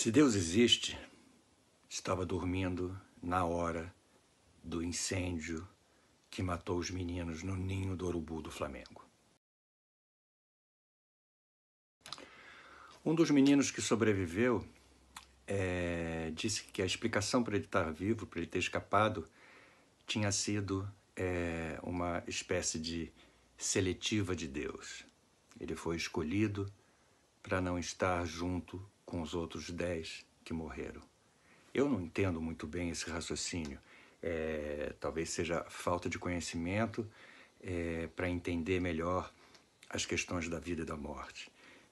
Se Deus existe, estava dormindo na hora do incêndio que matou os meninos no ninho do urubu do Flamengo. Um dos meninos que sobreviveu é, disse que a explicação para ele estar vivo, para ele ter escapado, tinha sido é, uma espécie de seletiva de Deus. Ele foi escolhido para não estar junto com os outros dez que morreram. Eu não entendo muito bem esse raciocínio. É, talvez seja falta de conhecimento é, para entender melhor as questões da vida e da morte.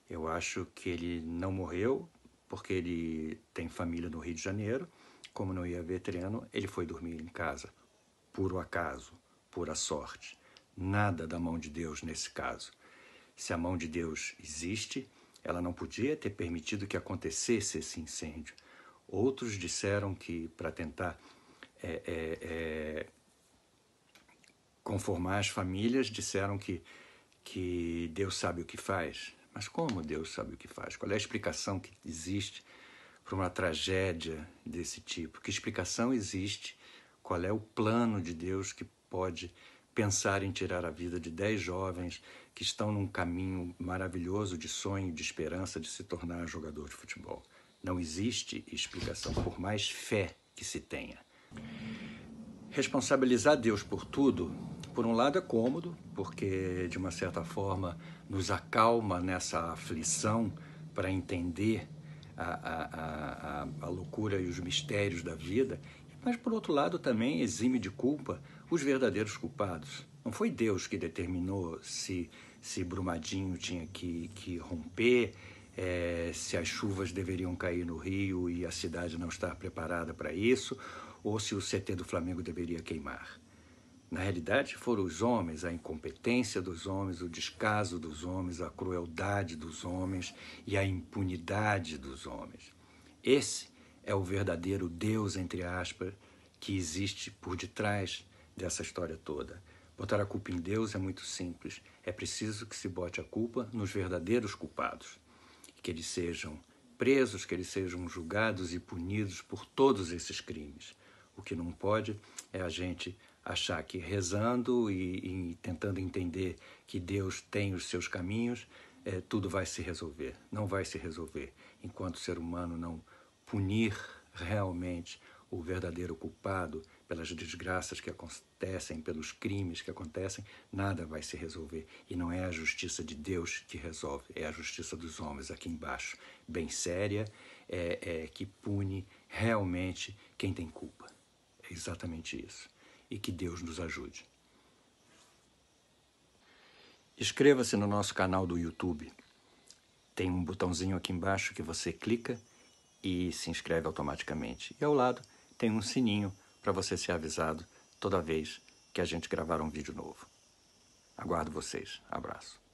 Eu acho que ele não morreu porque ele tem família no Rio de Janeiro. Como não ia ver treino, ele foi dormir em casa, por acaso, pura sorte. Nada da mão de Deus nesse caso. Se a mão de Deus existe, ela não podia ter permitido que acontecesse esse incêndio. Outros disseram que, para tentar é, é, é, conformar as famílias, disseram que, que Deus sabe o que faz. Mas como Deus sabe o que faz? Qual é a explicação que existe para uma tragédia desse tipo? Que explicação existe? Qual é o plano de Deus que pode pensar em tirar a vida de dez jovens que estão num caminho maravilhoso de sonho, de esperança de se tornar jogador de futebol. Não existe explicação, por mais fé que se tenha. Responsabilizar Deus por tudo, por um lado é cômodo, porque de uma certa forma nos acalma nessa aflição para entender a, a, a, a, loucura e os mistérios da vida, mas por outro lado também exime de culpa os verdadeiros culpados. Não foi Deus que determinou se, se Brumadinho tinha que, que romper, é, se as chuvas deveriam cair no Rio e a cidade não estar preparada para isso, ou se o CT do Flamengo deveria queimar. Na realidade, foram os homens, a incompetência dos homens, o descaso dos homens, a crueldade dos homens e a impunidade dos homens. Esse é o verdadeiro Deus, entre aspas, que existe por detrás dessa história toda. Botar a culpa em Deus é muito simples. É preciso que se bote a culpa nos verdadeiros culpados. Que eles sejam presos, que eles sejam julgados e punidos por todos esses crimes. O que não pode é a gente achar que rezando e, e tentando entender que Deus tem os seus caminhos, é, tudo vai se resolver. Não vai se resolver enquanto o ser humano não punir realmente o verdadeiro culpado pelas desgraças que acontecem, pelos crimes que acontecem, nada vai se resolver. E não é a justiça de Deus que resolve, é a justiça dos homens aqui embaixo, bem séria, é, é que pune realmente quem tem culpa. É exatamente isso. E que Deus nos ajude. Inscreva-se no nosso canal do YouTube. Tem um botãozinho aqui embaixo que você clica e se inscreve automaticamente. E ao lado tem um sininho para você ser avisado toda vez que a gente gravar um vídeo novo. Aguardo vocês. Abraço.